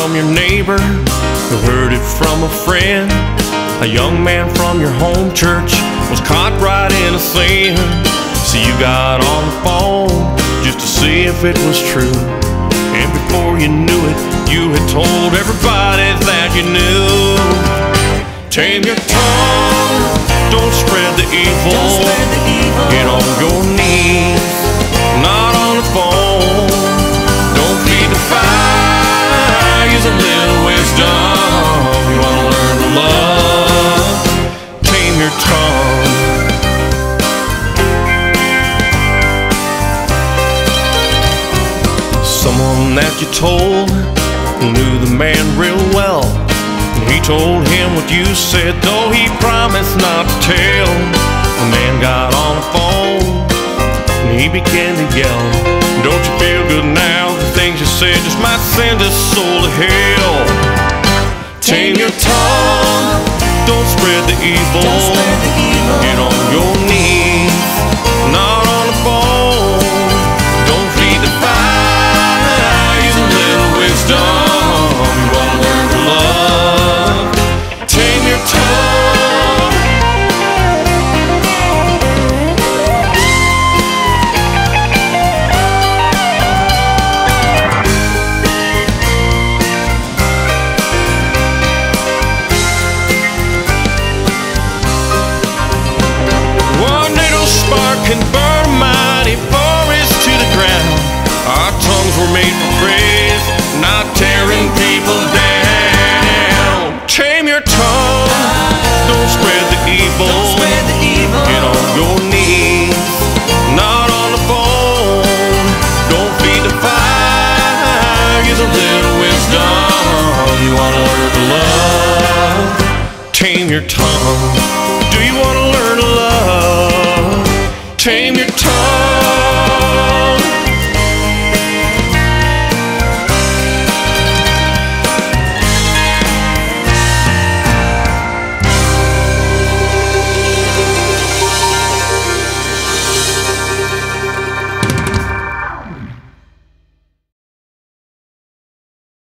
from your neighbor who heard it from a friend. A young man from your home church was caught right in a sin. So you got on the phone just to see if it was true. And before you knew it, you had told everybody that you knew. Tame your tongue, don't spread the evil. Don't spread the evil. Someone that you told knew the man real well. And he told him what you said, though he promised not to tell. The man got on the phone and he began to yell. Don't you feel good now? The things you said just might send his soul to hell. Tame your tongue, don't spread the evil. Don't spread the evil. You wanna learn to love, tame your tongue. Do you wanna learn to love? Tame your tongue.